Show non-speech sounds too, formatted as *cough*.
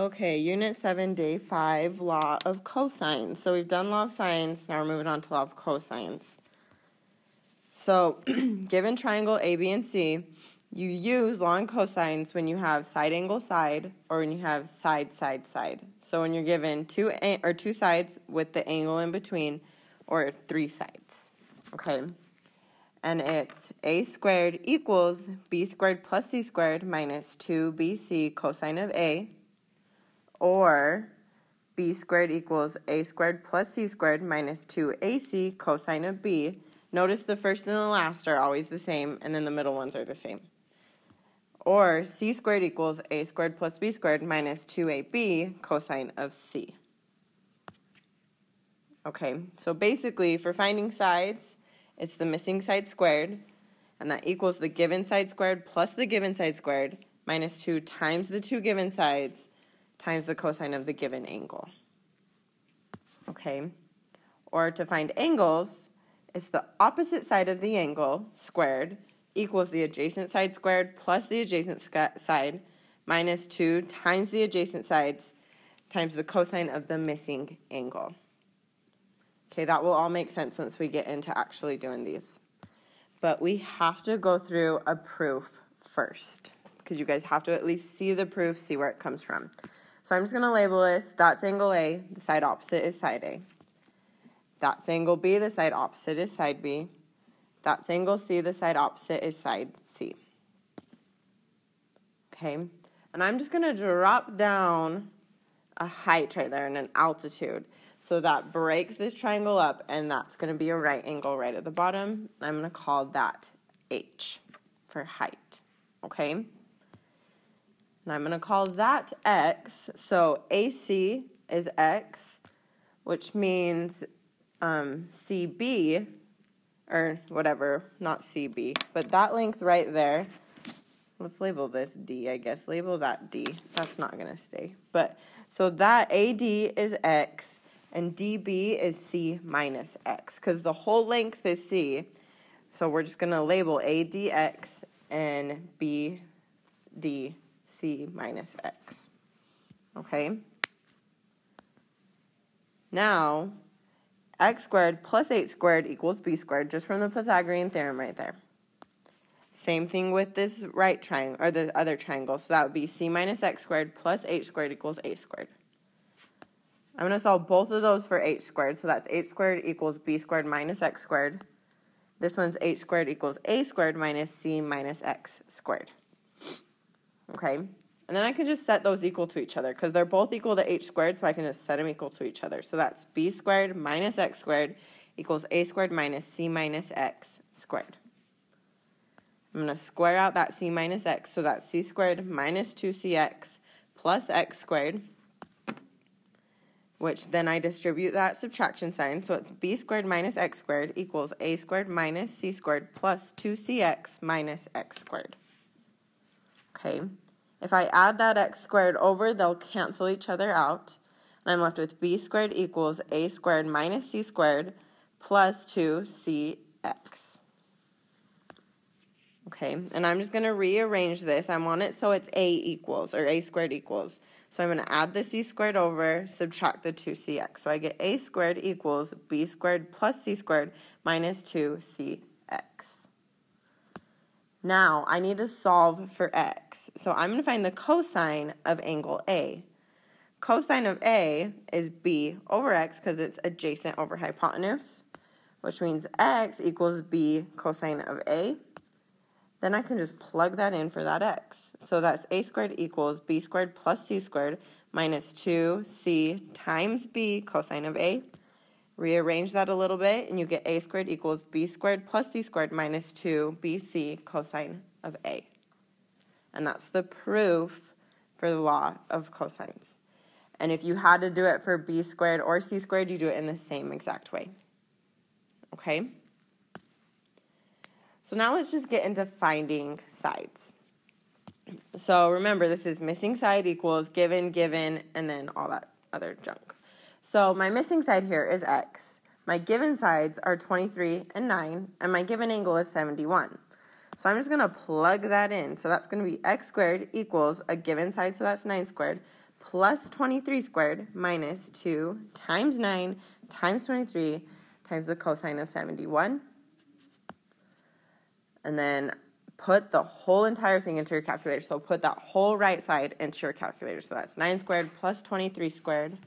Okay, Unit 7, Day 5, Law of Cosines. So we've done Law of Sines, now we're moving on to Law of Cosines. So, *clears throat* given triangle A, B, and C, you use law and cosines when you have side angle side or when you have side side side. So when you're given two or two sides with the angle in between or three sides. Okay? And it's a squared equals b squared plus c squared minus 2bc cosine of a or b squared equals a squared plus c squared minus 2ac cosine of b. Notice the first and the last are always the same, and then the middle ones are the same. Or c squared equals a squared plus b squared minus 2ab cosine of c. Okay, so basically for finding sides, it's the missing side squared, and that equals the given side squared plus the given side squared minus 2 times the two given sides times the cosine of the given angle. Okay? Or to find angles, it's the opposite side of the angle squared equals the adjacent side squared plus the adjacent side minus 2 times the adjacent sides times the cosine of the missing angle. Okay, that will all make sense once we get into actually doing these. But we have to go through a proof first because you guys have to at least see the proof, see where it comes from. So I'm just going to label this, that's angle A, the side opposite is side A. That's angle B, the side opposite is side B. That's angle C, the side opposite is side C. Okay, and I'm just going to drop down a height right there and an altitude. So that breaks this triangle up, and that's going to be a right angle right at the bottom. I'm going to call that H for height. Okay? And I'm going to call that x. So AC is x, which means um, CB, or whatever, not CB, but that length right there. Let's label this D, I guess. Label that D. That's not going to stay. But so that AD is x, and DB is C minus x, because the whole length is C. So we're just going to label ADX and BD c minus x. Okay? Now, x squared plus 8 squared equals b squared, just from the Pythagorean theorem right there. Same thing with this right triangle, or the other triangle. So that would be c minus x squared plus h squared equals a squared. I'm going to solve both of those for h squared. So that's h squared equals b squared minus x squared. This one's h squared equals a squared minus c minus x squared okay? And then I can just set those equal to each other because they're both equal to h squared, so I can just set them equal to each other. So that's b squared minus x squared equals a squared minus c minus x squared. I'm going to square out that c minus x, so that's c squared minus 2cx plus x squared, which then I distribute that subtraction sign, so it's b squared minus x squared equals a squared minus c squared plus 2cx minus x squared. Okay, if I add that x squared over, they'll cancel each other out. And I'm left with b squared equals a squared minus c squared plus 2cx. Okay, and I'm just going to rearrange this. I want it so it's a equals, or a squared equals. So I'm going to add the c squared over, subtract the 2cx. So I get a squared equals b squared plus c squared minus 2cx. Now, I need to solve for x. So I'm going to find the cosine of angle A. Cosine of A is b over x because it's adjacent over hypotenuse, which means x equals b cosine of A. Then I can just plug that in for that x. So that's a squared equals b squared plus c squared minus 2c times b cosine of A Rearrange that a little bit, and you get a squared equals b squared plus c squared minus 2bc cosine of a. And that's the proof for the law of cosines. And if you had to do it for b squared or c squared, you do it in the same exact way. Okay? So now let's just get into finding sides. So remember, this is missing side equals given, given, and then all that other junk. So my missing side here is x. My given sides are 23 and 9, and my given angle is 71. So I'm just going to plug that in. So that's going to be x squared equals a given side, so that's 9 squared, plus 23 squared minus 2 times 9 times 23 times the cosine of 71. And then put the whole entire thing into your calculator. So put that whole right side into your calculator. So that's 9 squared plus 23 squared